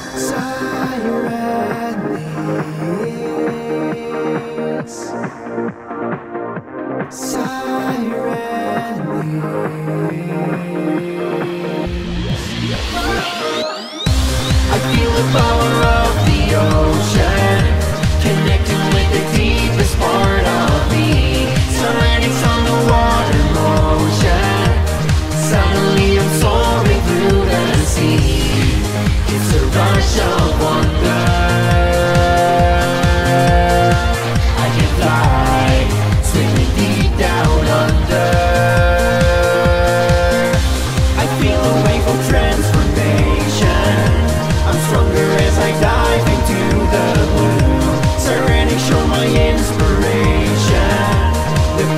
Siren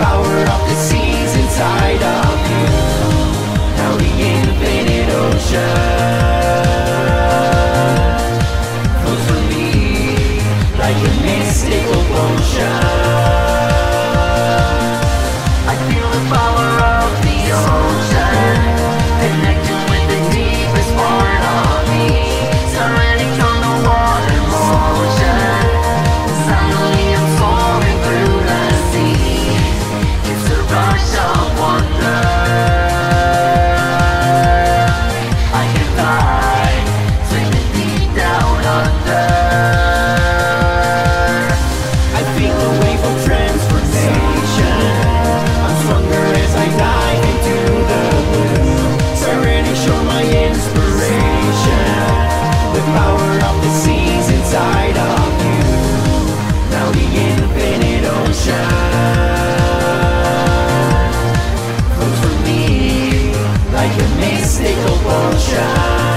power up the seas inside of you. Now the infinite ocean. Single Bombshell